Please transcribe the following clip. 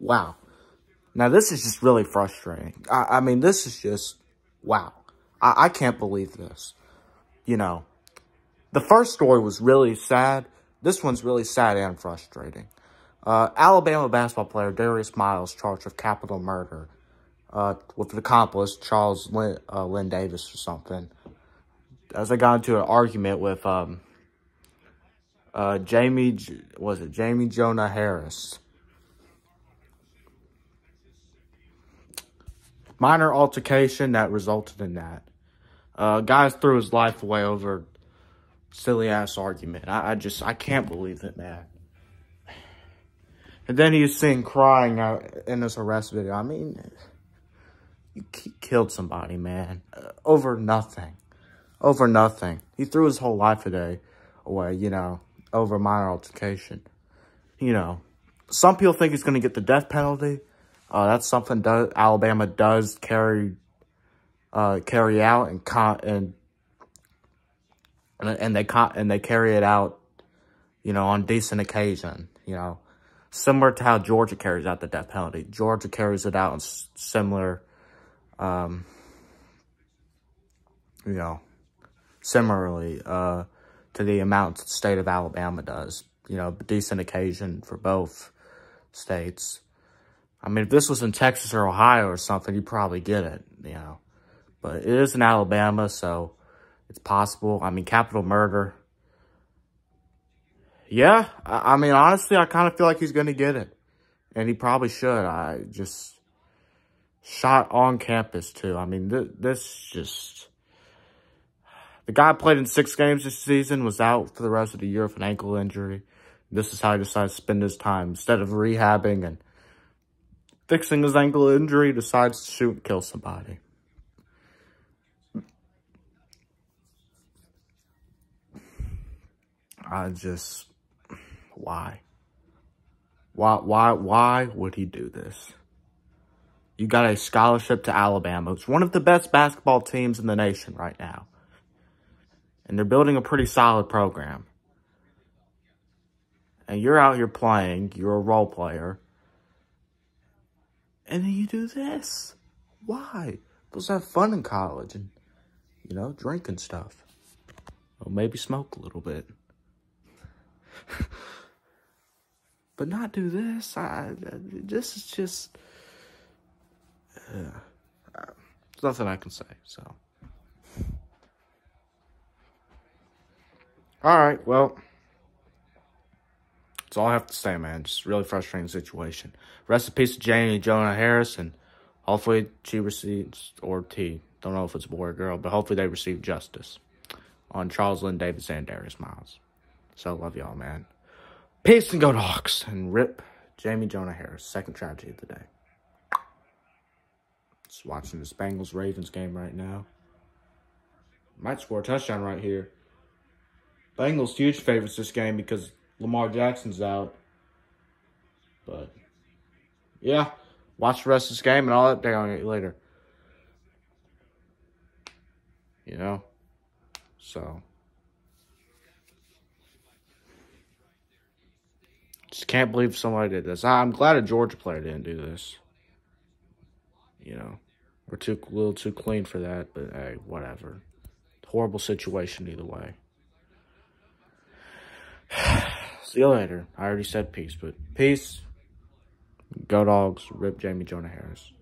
wow. Now, this is just really frustrating. I, I mean, this is just, wow. I, I can't believe this. You know, the first story was really sad. This one's really sad and frustrating. Uh, Alabama basketball player Darius Miles charged with capital murder uh, with an accomplice, Charles Lynn, uh, Lynn Davis or something. As I got into an argument with um, uh, Jamie, was it Jamie Jonah Harris? Minor altercation that resulted in that. Uh, guys threw his life away over silly ass argument. I, I just, I can't believe it, man. And then he's seen crying out in this arrest video. I mean, you killed somebody, man, uh, over nothing, over nothing. He threw his whole life away, away, you know, over minor altercation. You know, some people think he's going to get the death penalty. Uh, that's something do Alabama does carry uh, carry out and con and and they con and they carry it out, you know, on decent occasion. You know, similar to how Georgia carries out the death penalty. Georgia carries it out in similar, um, you know, similarly uh, to the amount the state of Alabama does. You know, decent occasion for both states. I mean, if this was in Texas or Ohio or something, you probably get it, you know. But it is in Alabama, so it's possible. I mean, capital murder. Yeah, I, I mean, honestly, I kind of feel like he's going to get it. And he probably should. I just shot on campus, too. I mean, th this just... The guy played in six games this season, was out for the rest of the year with an ankle injury. This is how he decided to spend his time. Instead of rehabbing and fixing his ankle injury, decides to shoot and kill somebody. I just, why? Why, why, why would he do this? You got a scholarship to Alabama. It's one of the best basketball teams in the nation right now. And they're building a pretty solid program. And you're out here playing. You're a role player. And then you do this. Why? Let's have fun in college and, you know, drink and stuff. Or maybe smoke a little bit. but not do this. I, this is just. Uh, there's nothing I can say, so. Alright, well. That's all I have to say, man. Just really frustrating situation. Rest in peace to Janie Jonah Harris, and hopefully she receives, or T, don't know if it's a boy or girl, but hopefully they receive justice on Charles Lynn Davis and Darius Miles. So love y'all, man. Peace and go dogs. And rip Jamie Jonah Harris. Second tragedy of the day. Just watching the Bengals Ravens game right now. Might score a touchdown right here. Bengals huge favorites this game because Lamar Jackson's out. But yeah, watch the rest of this game and I'll update on it later. You know? So Just can't believe somebody did this. I'm glad a Georgia player didn't do this. You know, we're too a little too clean for that, but hey, whatever. Horrible situation either way. See you later. I already said peace, but peace. Go dogs. Rip Jamie Jonah Harris.